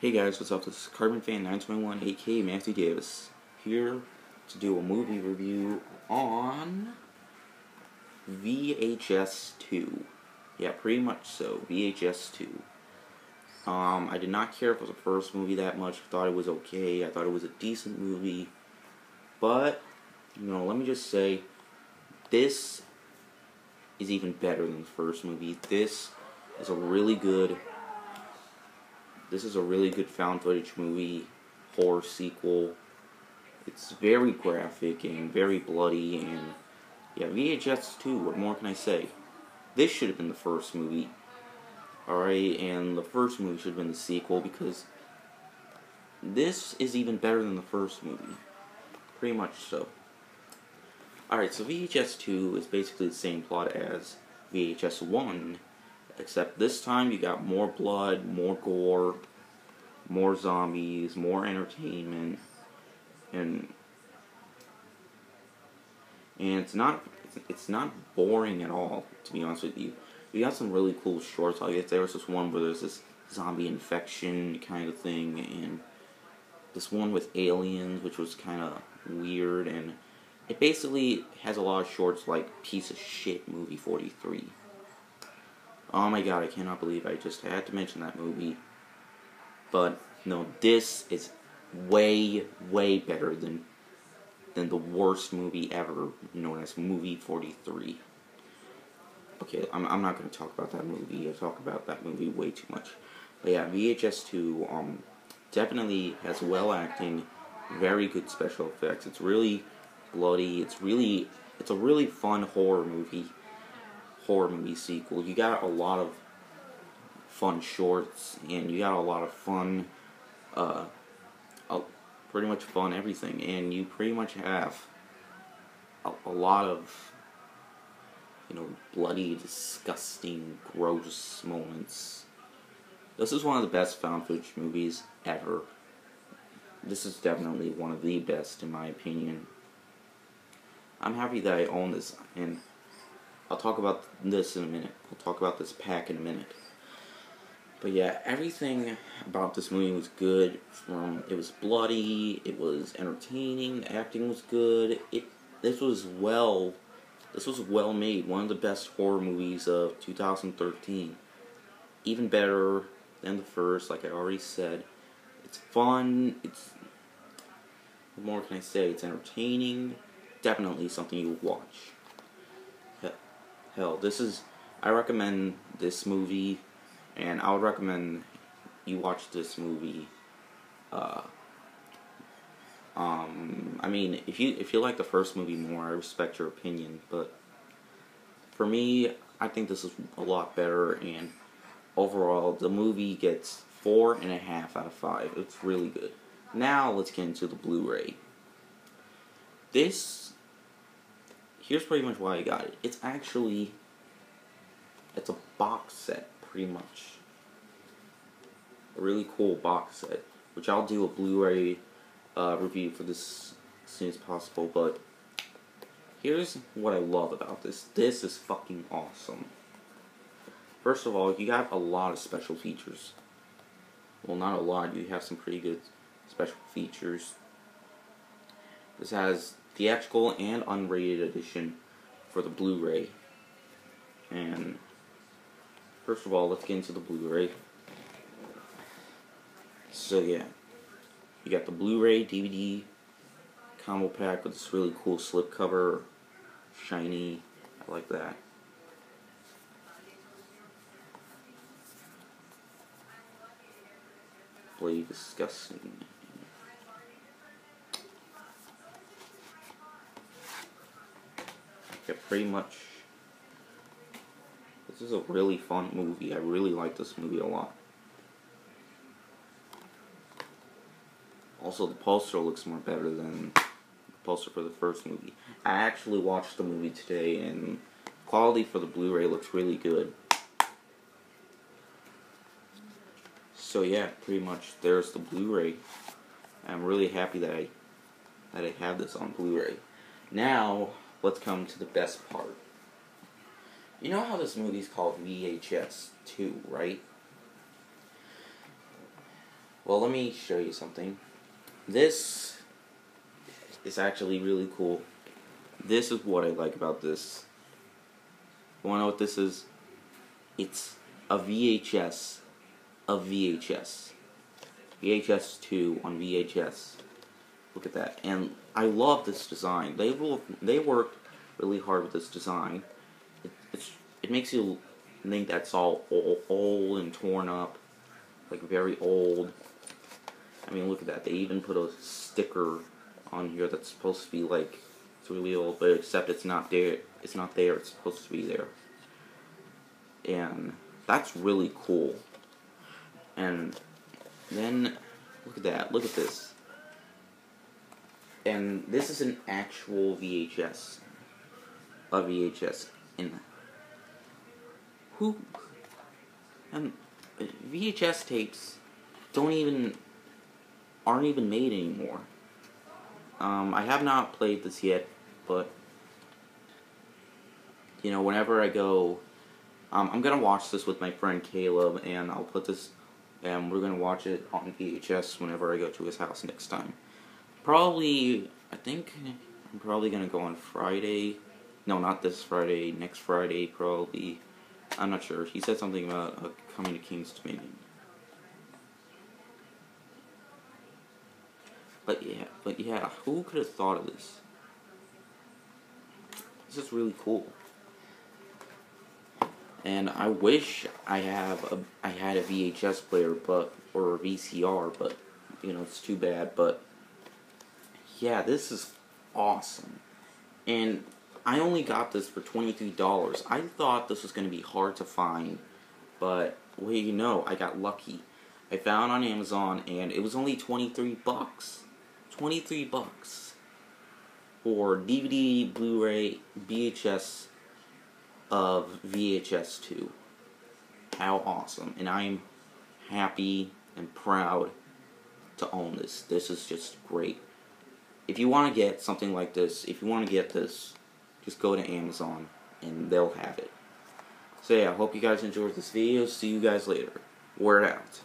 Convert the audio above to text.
Hey guys, what's up? This is Carbon Fan 921, aka Matthew Davis, here to do a movie review on VHS 2. Yeah, pretty much so. VHS 2. Um, I did not care for the first movie that much. I thought it was okay. I thought it was a decent movie. But, you know, let me just say, this is even better than the first movie. This is a really good this is a really good found footage movie horror sequel. It's very graphic and very bloody and yeah, VHS 2, what more can I say? This should have been the first movie. Alright, and the first movie should have been the sequel because this is even better than the first movie. Pretty much so. Alright, so VHS 2 is basically the same plot as VHS 1, except this time you got more blood, more gore, more zombies, more entertainment, and and it's not it's not boring at all. To be honest with you, we got some really cool shorts. I guess there was this one where there's this zombie infection kind of thing, and this one with aliens, which was kind of weird, and it basically has a lot of shorts like piece of shit movie 43. Oh my god, I cannot believe I just had to mention that movie. But no, this is way, way better than than the worst movie ever, known as Movie 43. Okay, I'm, I'm not going to talk about that movie. I talk about that movie way too much. But yeah, VHS 2 um, definitely has well acting, very good special effects. It's really bloody. It's really, it's a really fun horror movie, horror movie sequel. You got a lot of fun shorts, and you got a lot of fun uh, pretty much fun everything, and you pretty much have a, a lot of you know bloody, disgusting, gross moments. This is one of the best found footage movies ever. This is definitely one of the best in my opinion. I'm happy that I own this, and I'll talk about this in a minute. I'll talk about this pack in a minute. But yeah, everything about this movie was good. From it was bloody, it was entertaining, the acting was good. It this was well, this was well made. One of the best horror movies of 2013. Even better than the first, like I already said. It's fun. It's what more can I say? It's entertaining. Definitely something you watch. Hell, this is. I recommend this movie and I would recommend you watch this movie. Uh, um, I mean, if you if you like the first movie more, I respect your opinion, but for me, I think this is a lot better, and overall, the movie gets four and a half out of five. It's really good. Now let's get into the Blu-ray. This here's pretty much why I got it. It's actually it's a box set pretty much. A really cool box set, which I'll do a Blu-ray uh, review for this as soon as possible, but here's what I love about this. This is fucking awesome. First of all, you got a lot of special features. Well, not a lot, you have some pretty good special features. This has theatrical and unrated edition for the Blu-ray. And First of all, let's get into the Blu-ray. So yeah, you got the Blu-ray DVD combo pack with this really cool slipcover, shiny. I like that. Bloody disgusting. Pretty much this is a really fun movie. I really like this movie a lot. Also, the poster looks more better than the poster for the first movie. I actually watched the movie today, and quality for the Blu-ray looks really good. So yeah, pretty much there's the Blu-ray. I'm really happy that I that I have this on Blu-ray. Now, let's come to the best part. You know how this movie's called VHS 2, right? Well, let me show you something. This is actually really cool. This is what I like about this. You wanna know what this is? It's a VHS of VHS. VHS 2 on VHS. Look at that. And I love this design. They will they worked really hard with this design. It, it makes you think that's all old and torn up. Like very old. I mean, look at that. They even put a sticker on here that's supposed to be like it's really old, but except it's not there. It's not there. It's supposed to be there. And that's really cool. And then look at that. Look at this. And this is an actual VHS. A VHS. And who and VHS tapes don't even aren't even made anymore. Um, I have not played this yet, but you know, whenever I go, um, I'm gonna watch this with my friend Caleb, and I'll put this, and we're gonna watch it on VHS whenever I go to his house next time. Probably, I think I'm probably gonna go on Friday. No, not this Friday. Next Friday, probably. I'm not sure. He said something about uh, coming to King's Dominion. But yeah, but yeah, who could have thought of this? This is really cool. And I wish I have a I had a VHS player, but or a VCR, but you know it's too bad. But yeah, this is awesome. And I only got this for twenty three dollars. I thought this was going to be hard to find, but well, you know, I got lucky. I found on Amazon, and it was only twenty three bucks. 23 bucks for DVD, Blu-ray, VHS of VHS 2. How awesome. And I'm happy and proud to own this. This is just great. If you want to get something like this, if you want to get this, just go to Amazon and they'll have it. So yeah, I hope you guys enjoyed this video. See you guys later. Word out.